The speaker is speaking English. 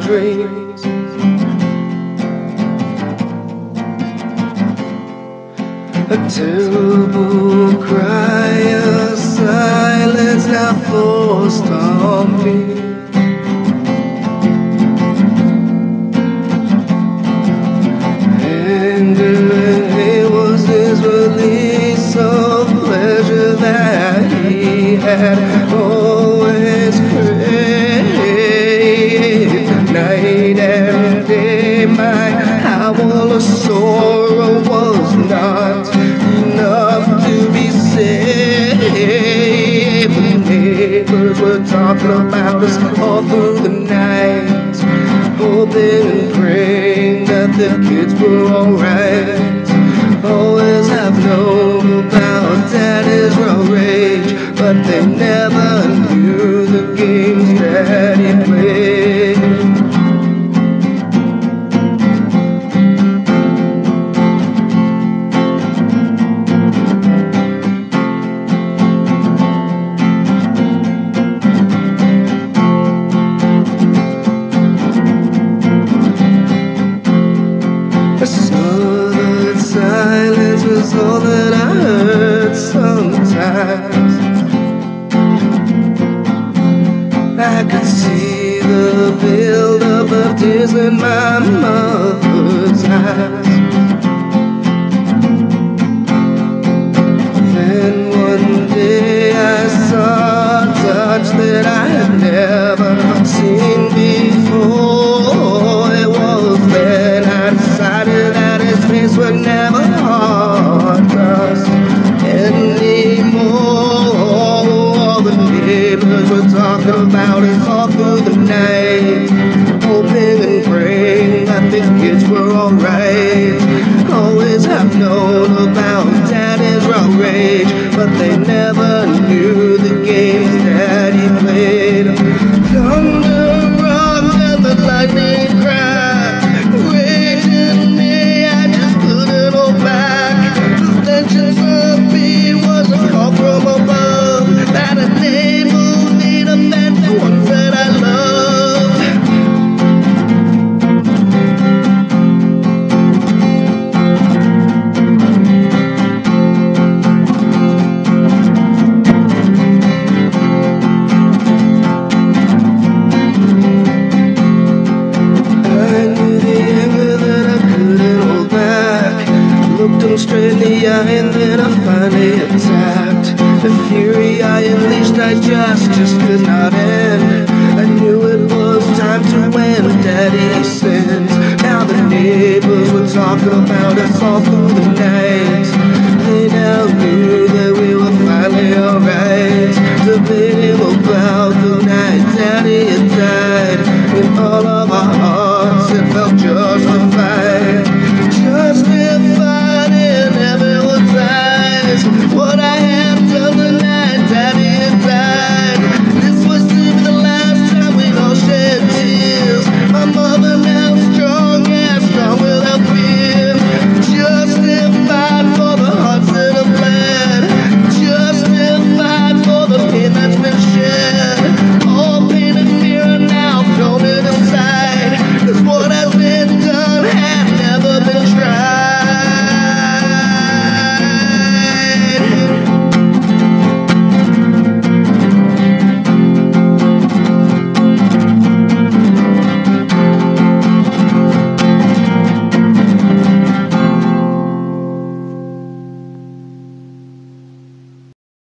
dreams. A terrible cry of silence now forced on me. It was his release of pleasure that he had always Night and day, my howl of sorrow was not enough to be saved. The neighbors were talking about us all through the night, hoping and praying that the kids were alright. Always have known about was all that I heard sometimes. I could see the buildup of tears in my mother's eyes. Then one day I saw a touch that I had never were talking about it all through the night, hoping and praying that the kids were alright. Always have known Straight in the eye and then I finally attacked. The fury I unleashed, I just, just could not end. I knew it was time to end daddy's sins. Now the neighbors were talking about